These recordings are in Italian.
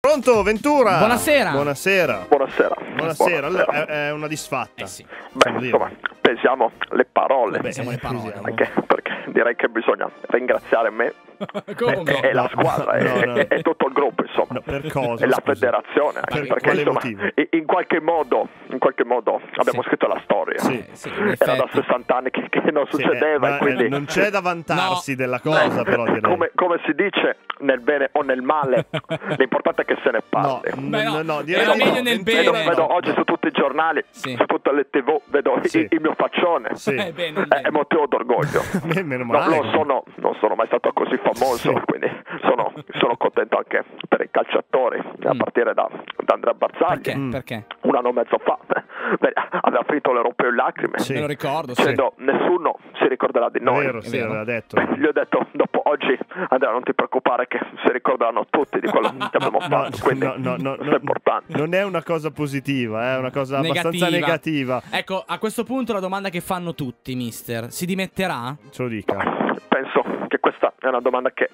Pronto, Ventura? Buonasera. Buonasera. Buonasera. Buonasera. Allora, è, è una disfatta. Eh sì. Beh, insomma, pensiamo le parole. Beh, Siamo le parole. Anche perché direi che bisogna ringraziare me Come? e, e la squadra e, No, no. e- e tutto il gruppo, insomma. No, per cosa? e la scusi? federazione, anche Per perché insomma, in qualche modo, in qualche modo abbiamo Sì. scritto la storia. Sì. Eh, sì, Era da effetti. 60 anni che, che non Sì, eh, succedeva, ma, e quindi eh, non c'è da vantarsi della cosa, Eh, però direi. come, come si dice nel bene o nel male, l'importante è che se ne No, parli. no, Beh, no, no, no, era direi di meglio no. nel Vedo, bene. no. vedo oggi su tutti i giornali, Sì. su tutte le tv, vedo Sì. il, il mio faccione. Sì. Eh, beh, È, motivo d'orgoglio. Meno No, male. non, sono, non sono mai stato così famoso, Sì. quindi sono, sono contento anche per i calciatori, a Mm. partire da, da Andrea Barzagli. Perché? Mm. Perché? Un anno e mezzo fa beh, aveva finito l'Europeo in lacrime, Sì. Me lo ricordo, sì. dicendo nessuno si ricorderà di noi. vero, sì, detto. Gli ho detto, dopo oggi Andrea non ti preoccupare che si ricorderanno tutti di quello che abbiamo No, fatto, quindi no, no, è importante. Non è una cosa positiva, è una cosa abbastanza negativa. Ecco, a questo punto la domanda che fanno tutti, mister. Si dimetterà? Ce lo dica. Penso che questa è una domanda che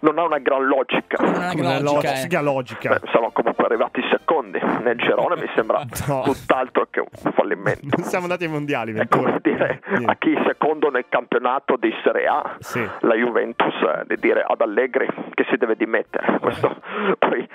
non ha una gran logica. Non ha Come una logica, eh. logica, logica. Beh, siamo comunque arrivati secondi nel girone, mi sembra No. tutt'altro che un fallimento. Non siamo andati ai mondiali, È come dire Niente. a chi secondo nel campionato di Serie A, Sì. la Juventus, eh, di dire ad Allegri che si deve dimettere. Questo poi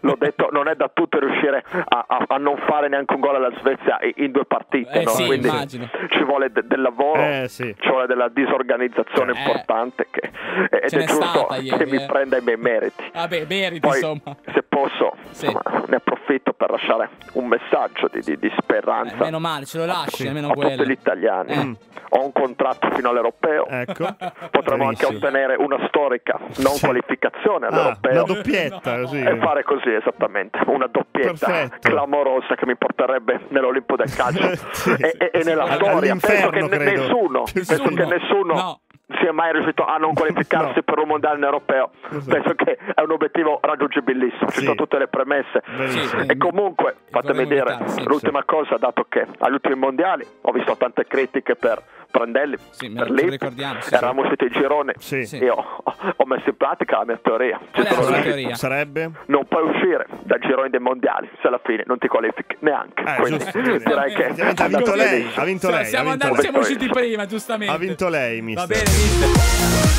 l'ho detto, non è da tutto riuscire a, a- a non fare neanche un gol alla Svezia in, due partite, Eh no? sì, quindi immagino. ci vuole de- del lavoro, Eh, sì. ci vuole della disorganizzazione Eh. importante che, ed è giusto stata che ieri, mi eh. prenda i miei meriti. Vabbè, meriti, Poi, insomma. se posso, Sì. insomma, ne approfitto per lasciare un messaggio di, di- di Eh, speranza meno male, ce lo lasci, Sì. almeno a tutti quello. gli italiani. Eh. Ho un contratto fino all'europeo. Ecco. Potremmo anche ottenere una storica non Sì. qualificazione Ah, all'europeo. una doppietta, così. e fare così esattamente una doppietta Perfetto. clamorosa che mi porterebbe nell'Olimpo del calcio Sì. e, e- e nella storia penso che nessuno, penso Nessuno. che nessuno No. Sia mai riuscito a non qualificarsi No. per un mondiale in europeo Cos'è? penso che è un obiettivo raggiungibilissimo ci Sì. sono tutte le premesse. Sì. e comunque fatemi dire l'ultima cosa dato che agli ultimi mondiali ho visto tante critiche per Prandelli Sì, per ricordiamo, sì, eravamo usciti in girone Sì. Sì. io ho, ho messo in pratica la mia teoria Ci Qual è la teoria? Sarebbe? non puoi uscire dal girone dei mondiali se alla fine non ti qualifichi neanche Eh, quindi giusto. direi che ha vinto lei, ha vinto lei. Siamo, andati- siamo usciti prima, giustamente. Ha vinto lei, Va mister. bene, mister.